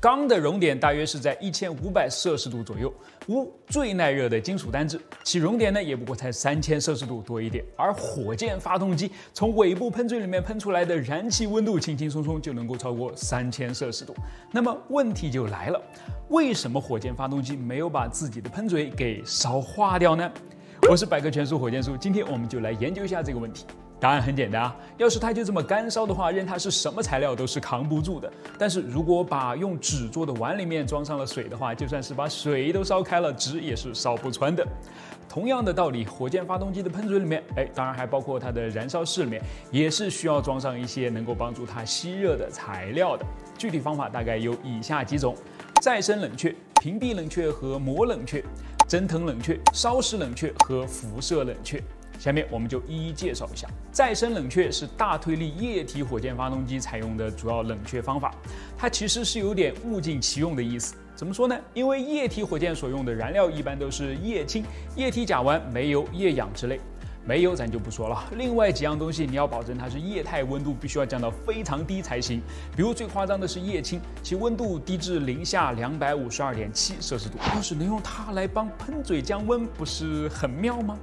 钢的熔点大约是在一千五百摄氏度左右，钨最耐热的金属单质，其熔点呢也不过才三千摄氏度多一点。而火箭发动机从尾部喷嘴里面喷出来的燃气温度，轻轻松松就能够超过三千摄氏度。那么问题就来了，为什么火箭发动机没有把自己的喷嘴给烧化掉呢？我是百科全书火箭叔，今天我们就来研究一下这个问题。答案很简单啊，要是它就这么干烧的话，任它是什么材料都是扛不住的。但是如果把用纸做的碗里面装上了水的话，就算是把水都烧开了，纸也是烧不穿的。同样的道理，火箭发动机的喷嘴里面，哎，当然还包括它的燃烧室里面，也是需要装上一些能够帮助它吸热的材料的。具体方法大概有以下几种：再生冷却、屏蔽冷却和膜冷却、蒸腾冷却、烧蚀冷却和辐射冷却。下面我们就一一介绍一下。再生冷却是大推力液体火箭发动机采用的主要冷却方法，它其实是有点物尽其用的意思。怎么说呢？因为液体火箭所用的燃料一般都是液氢、液体甲烷、煤油、液氧之类。煤油咱就不说了，另外几样东西你要保证它是液态温度必须要降到非常低才行。比如最夸张的是液氢，其温度低至零下两百五十二点七摄氏度。要是能用它来帮喷嘴降温，不是很妙吗？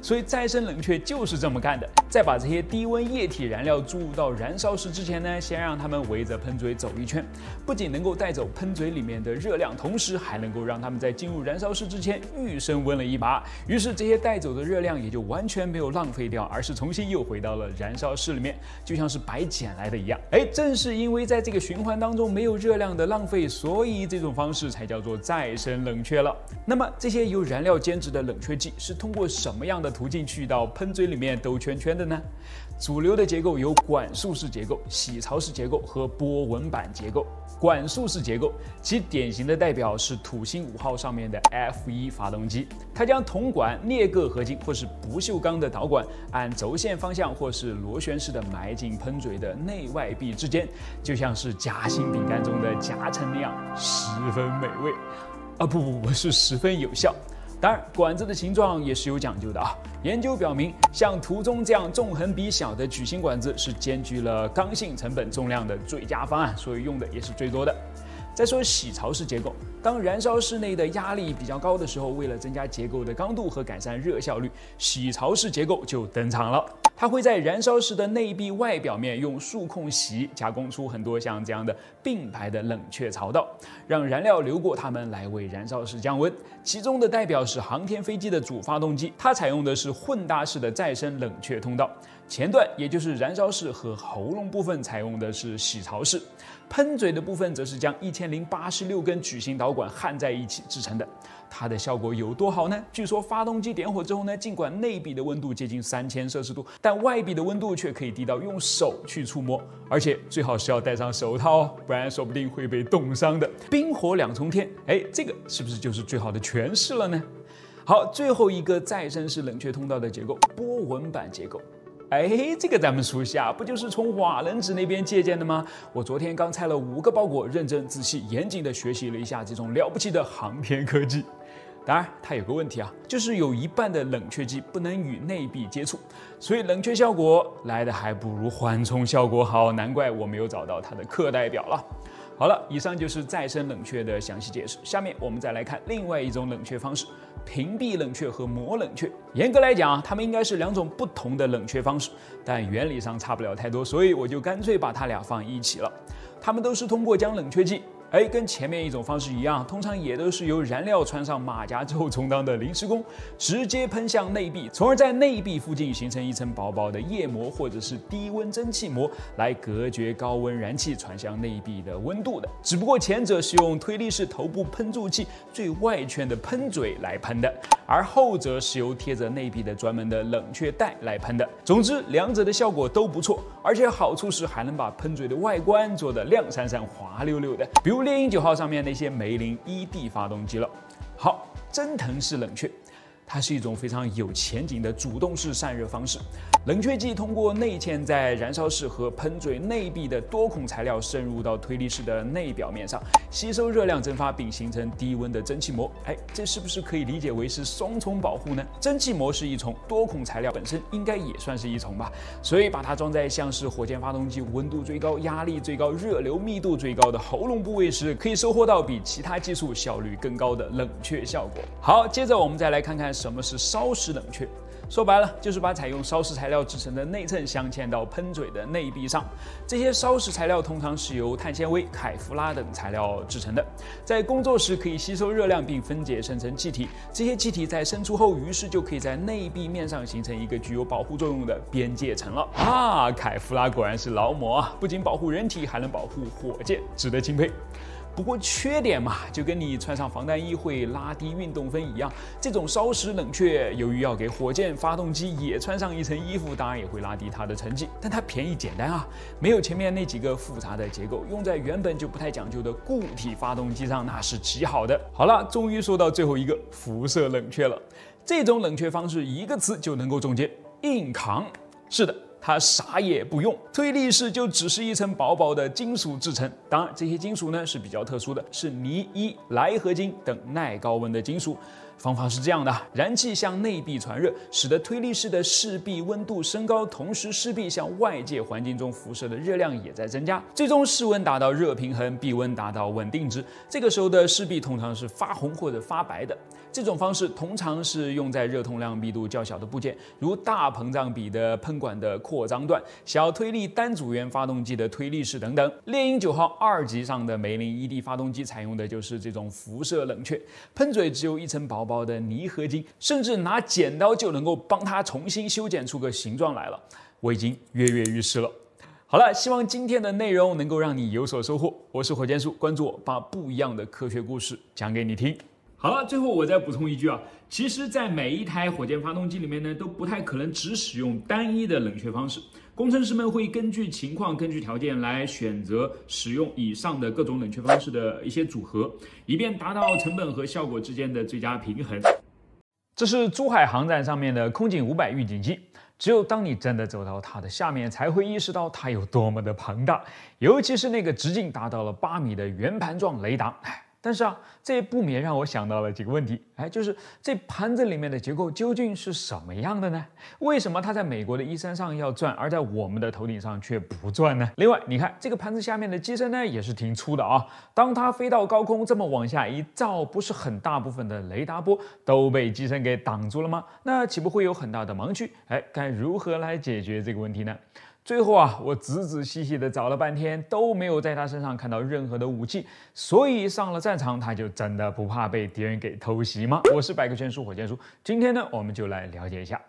所以再生冷却就是这么干的。在把这些低温液体燃料注入到燃烧室之前呢，先让它们围着喷嘴走一圈，不仅能够带走喷嘴里面的热量，同时还能够让它们在进入燃烧室之前预升温了一把。于是这些带走的热量也就完全没有浪费掉，而是重新又回到了燃烧室里面，就像是白捡来的一样。哎，正是因为在这个循环当中没有热量的浪费，所以这种方式才叫做再生冷却了。那么这些由燃料兼职的冷却剂是通过什么样样的途径去到喷嘴里面兜圈圈的呢？主流的结构有管束式结构、洗槽式结构和波纹板结构。管束式结构，其典型的代表是土星五号上面的 F1 发动机，它将铜管、镍铬合金或是不锈钢的导管按轴线方向或是螺旋式的埋进喷嘴的内外壁之间，就像是夹心饼干中的夹层那样，十分美味。啊，不不不是十分有效。当然，管子的形状也是有讲究的啊。研究表明，像图中这样纵横比小的矩形管子是兼具了刚性、成本、重量的最佳方案，所以用的也是最多的。再说洗槽式结构，当燃烧室内的压力比较高的时候，为了增加结构的刚度和改善热效率，洗槽式结构就登场了。它会在燃烧室的内壁外表面用数控洗加工出很多像这样的并排的冷却槽道，让燃料流过它们来为燃烧室降温。其中的代表是航天飞机的主发动机，它采用的是混搭式的再生冷却通道。前段也就是燃烧室和喉咙部分采用的是洗槽式，喷嘴的部分则是将一千零八十六根矩形导管焊在一起制成的。它的效果有多好呢？据说发动机点火之后呢，尽管内壁的温度接近三千摄氏度，但外壁的温度却可以低到用手去触摸，而且最好是要戴上手套哦，不然说不定会被冻伤的。冰火两重天，哎，这个是不是就是最好的诠释了呢？好，最后一个再生式冷却通道的结构——波纹板结构。哎，这个咱们熟悉啊，不就是从瓦楞纸那边借鉴的吗？我昨天刚拆了五个包裹，认真、仔细、严谨地学习了一下这种了不起的航天科技。当然，它有个问题啊，就是有一半的冷却剂不能与内壁接触，所以冷却效果来的还不如缓冲效果好。难怪我没有找到它的课代表了。好了，以上就是再生冷却的详细解释。下面我们再来看另外一种冷却方式。屏蔽冷却和膜冷却，严格来讲，它们应该是两种不同的冷却方式，但原理上差不了太多，所以我就干脆把它俩放一起了。它们都是通过将冷却剂。哎，跟前面一种方式一样，通常也都是由燃料穿上马甲之后充当的临时工，直接喷向内壁，从而在内壁附近形成一层薄薄的液膜或者是低温蒸汽膜，来隔绝高温燃气传向内壁的温度的。只不过前者是用推力式头部喷注器最外圈的喷嘴来喷的，而后者是由贴着内壁的专门的冷却带来喷的。总之，两者的效果都不错，而且好处是还能把喷嘴的外观做得亮闪闪、滑溜溜的，比如。猎鹰九号上面那些梅林 ED 发动机了。好，蒸腾式冷却，它是一种非常有前景的主动式散热方式。冷却剂通过内嵌在燃烧室和喷嘴内壁的多孔材料渗入到推力室的内表面上，吸收热量蒸发并形成低温的蒸汽膜。哎，这是不是可以理解为是双重保护呢？蒸汽膜是一重，多孔材料本身应该也算是一重吧？所以把它装在像是火箭发动机温度最高、压力最高、热流密度最高的喉咙部位时，可以收获到比其他技术效率更高的冷却效果。好，接着我们再来看看什么是烧蚀冷却。说白了，就是把采用烧蚀材料制成的内衬镶嵌到喷嘴的内壁上。这些烧蚀材料通常是由碳纤维、凯夫拉等材料制成的，在工作时可以吸收热量并分解生成气体。这些气体在伸出后，于是就可以在内壁面上形成一个具有保护作用的边界层了。啊，凯夫拉果然是劳模啊，不仅保护人体，还能保护火箭，值得钦佩。不过缺点嘛，就跟你穿上防弹衣会拉低运动分一样，这种烧蚀冷却，由于要给火箭发动机也穿上一层衣服，当然也会拉低它的成绩。但它便宜简单啊，没有前面那几个复杂的结构，用在原本就不太讲究的固体发动机上，那是极好的。好了，终于说到最后一个辐射冷却了，这种冷却方式一个词就能够总结：硬扛。是的。它啥也不用，推力室就只是一层薄薄的金属制成。当然，这些金属呢是比较特殊的，是尼一锒合金等耐高温的金属。方法是这样的：燃气向内壁传热，使得推力室的室壁温度升高，同时室壁向外界环境中辐射的热量也在增加，最终室温达到热平衡，壁温达到稳定值。这个时候的室壁通常是发红或者发白的。这种方式通常是用在热通量密度较小的部件，如大膨胀比的喷管的扩张段、小推力单组元发动机的推力室等等。猎鹰九号二级上的梅林 ED 发动机采用的就是这种辐射冷却，喷嘴只有一层薄薄的泥合金，甚至拿剪刀就能够帮它重新修剪出个形状来了。我已经跃跃欲试了。好了，希望今天的内容能够让你有所收获。我是火箭叔，关注我，把不一样的科学故事讲给你听。好了，最后我再补充一句啊，其实，在每一台火箭发动机里面呢，都不太可能只使用单一的冷却方式。工程师们会根据情况、根据条件来选择使用以上的各种冷却方式的一些组合，以便达到成本和效果之间的最佳平衡。这是珠海航展上面的空警五百预警机，只有当你真的走到它的下面，才会意识到它有多么的庞大，尤其是那个直径达到了八米的圆盘状雷达。但是啊，这不免让我想到了几个问题，哎，就是这盘子里面的结构究竟是什么样的呢？为什么它在美国的一山上要转，而在我们的头顶上却不转呢？另外，你看这个盘子下面的机身呢，也是挺粗的啊。当它飞到高空，这么往下一照，不是很大部分的雷达波都被机身给挡住了吗？那岂不会有很大的盲区？哎，该如何来解决这个问题呢？最后啊，我仔仔细细的找了半天，都没有在他身上看到任何的武器，所以上了战场，他就真的不怕被敌人给偷袭吗？我是百科全书火箭叔，今天呢，我们就来了解一下。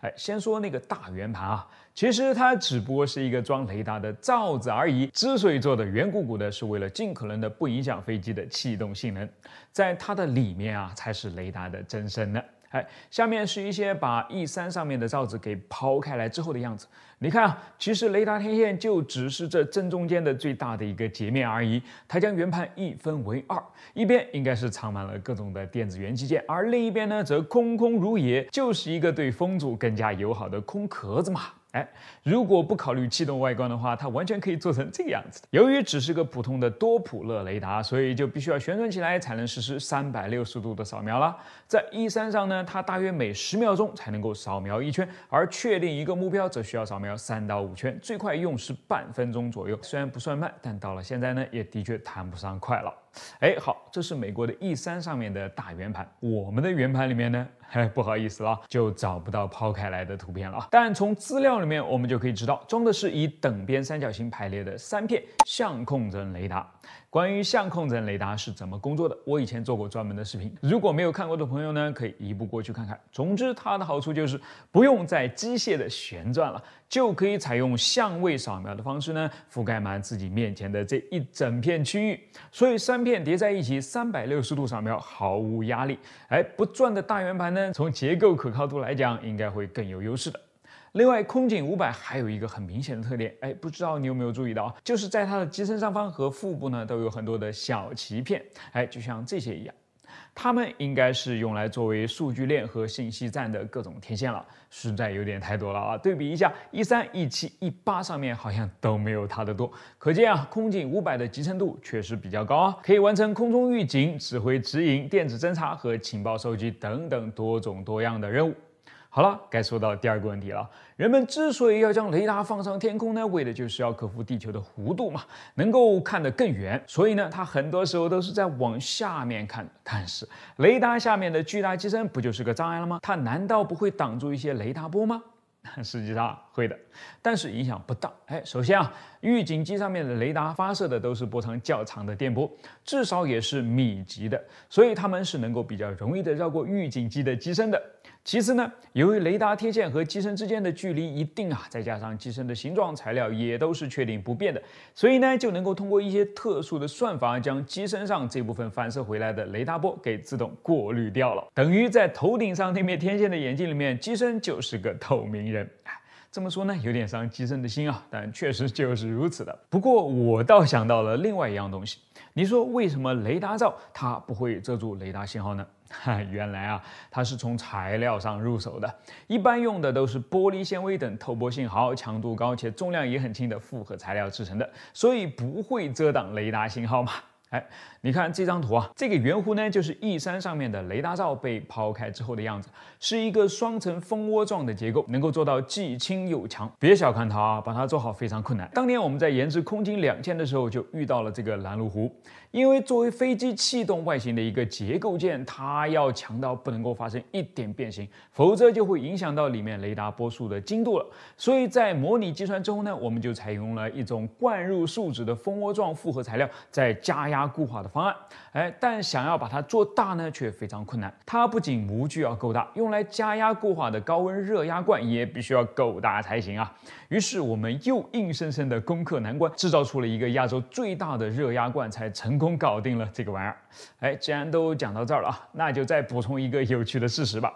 哎，先说那个大圆盘啊，其实它只不过是一个装雷达的罩子而已。之所以做的圆鼓鼓的，是为了尽可能的不影响飞机的气动性能，在它的里面啊，才是雷达的真身呢。哎，下面是一些把 E 三上面的罩子给抛开来之后的样子。你看啊，其实雷达天线就只是这正中间的最大的一个截面而已。它将圆盘一分为二，一边应该是藏满了各种的电子元器件，而另一边呢则空空如也，就是一个对风阻更加友好的空壳子嘛。哎，如果不考虑气动外观的话，它完全可以做成这个样子的。由于只是个普通的多普勒雷达，所以就必须要旋转起来才能实施三百六十度的扫描了。在 E 三上呢，它大约每十秒钟才能够扫描一圈，而确定一个目标则需要扫描三到五圈，最快用时半分钟左右。虽然不算慢，但到了现在呢，也的确谈不上快了。哎，好，这是美国的 E 三上面的大圆盘，我们的圆盘里面呢，哎，不好意思了，就找不到抛开来的图片了。但从资料里面，我们就可以知道，装的是以等边三角形排列的三片相控阵雷达。关于相控阵雷达是怎么工作的，我以前做过专门的视频，如果没有看过的朋友呢，可以移步过去看看。总之，它的好处就是不用再机械的旋转了，就可以采用相位扫描的方式呢，覆盖满自己面前的这一整片区域。所以三片叠在一起，三百六十度扫描毫无压力。哎，不转的大圆盘呢，从结构可靠度来讲，应该会更有优势的。另外，空警五百还有一个很明显的特点，哎，不知道你有没有注意到，就是在它的机身上方和腹部呢，都有很多的小鳍片，哎，就像这些一样。它们应该是用来作为数据链和信息站的各种天线了，实在有点太多了啊！对比一下，一三、一七、一八上面好像都没有它的多，可见啊，空警五百的集成度确实比较高啊，可以完成空中预警、指挥指引、电子侦察和情报收集等等多种多样的任务。好了，该说到第二个问题了。人们之所以要将雷达放上天空呢，为的就是要克服地球的弧度嘛，能够看得更远。所以呢，它很多时候都是在往下面看。但是，雷达下面的巨大机身不就是个障碍了吗？它难道不会挡住一些雷达波吗？实际上会的，但是影响不大。哎，首先啊，预警机上面的雷达发射的都是波长较长的电波，至少也是米级的，所以它们是能够比较容易的绕过预警机的机身的。其次呢，由于雷达天线和机身之间的距离一定啊，再加上机身的形状材料也都是确定不变的，所以呢，就能够通过一些特殊的算法，将机身上这部分反射回来的雷达波给自动过滤掉了。等于在头顶上那面天线的眼镜里面，机身就是个透明人。这么说呢，有点伤机身的心啊，但确实就是如此的。不过我倒想到了另外一样东西，你说为什么雷达罩它不会遮住雷达信号呢？哈，原来啊，它是从材料上入手的，一般用的都是玻璃纤维等透波性好、强度高且重量也很轻的复合材料制成的，所以不会遮挡雷达信号嘛。哎，你看这张图啊，这个圆弧呢，就是 E 三上面的雷达罩被抛开之后的样子，是一个双层蜂窝状的结构，能够做到既轻又强。别小看它啊，把它做好非常困难。当年我们在研制空警两千的时候，就遇到了这个拦路虎。因为作为飞机气动外形的一个结构件，它要强到不能够发生一点变形，否则就会影响到里面雷达波束的精度了。所以在模拟计算之后呢，我们就采用了一种灌入树脂的蜂窝状复合材料，再加压固化的方案。哎，但想要把它做大呢，却非常困难。它不仅模具要够大，用来加压固化的高温热压罐也必须要够大才行啊。于是我们又硬生生的攻克难关，制造出了一个亚洲最大的热压罐，才成功搞定了这个玩意儿。哎，既然都讲到这儿了啊，那就再补充一个有趣的事实吧。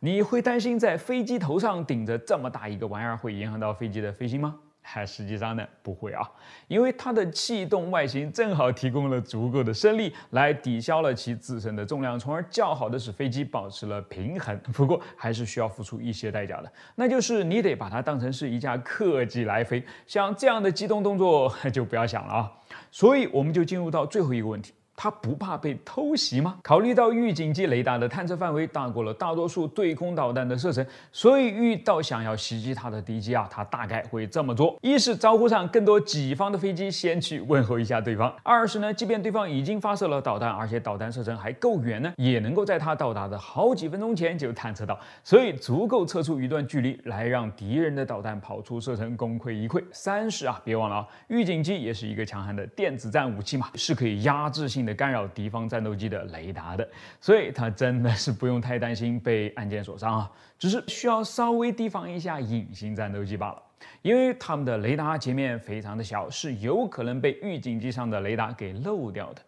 你会担心在飞机头上顶着这么大一个玩意儿会影响到飞机的飞行吗？还实际上呢不会啊，因为它的气动外形正好提供了足够的升力来抵消了其自身的重量，从而较好的使飞机保持了平衡。不过还是需要付出一些代价的，那就是你得把它当成是一架客机来飞，像这样的机动动作 就不要想了啊。所以我们就进入到最后一个问题。他不怕被偷袭吗？考虑到预警机雷达的探测范围大过了大多数对空导弹的射程，所以遇到想要袭击它的敌机啊，他大概会这么做：一是招呼上更多己方的飞机先去问候一下对方；二是呢，即便对方已经发射了导弹，而且导弹射程还够远呢，也能够在它到达的好几分钟前就探测到，所以足够测出一段距离来让敌人的导弹跑出射程，功亏一篑。三是啊，别忘了啊，预警机也是一个强悍的电子战武器嘛，是可以压制性的。干扰敌方战斗机的雷达的，所以它真的是不用太担心被按键所伤啊，只是需要稍微提防一下隐形战斗机罢了，因为它们的雷达截面非常的小，是有可能被预警机上的雷达给漏掉的。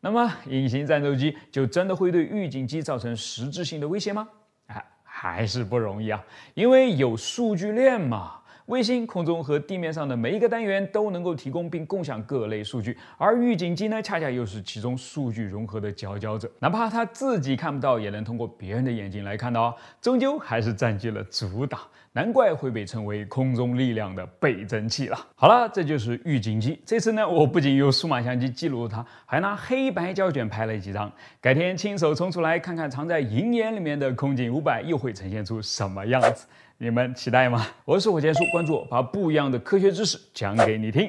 那么隐形战斗机就真的会对预警机造成实质性的威胁吗？哎，还是不容易啊，因为有数据链嘛。卫星空中和地面上的每一个单元都能够提供并共享各类数据，而预警机呢，恰恰又是其中数据融合的佼佼者。哪怕他自己看不到，也能通过别人的眼睛来看到，终究还是占据了主导。难怪会被称为空中力量的倍增器了。好了，这就是预警机。这次呢，我不仅用数码相机记录了它，还拿黑白胶卷拍了几张。改天亲手冲出来看看，藏在银眼里面的空警五百又会呈现出什么样子？你们期待吗？我是火箭叔，关注我，把不一样的科学知识讲给你听。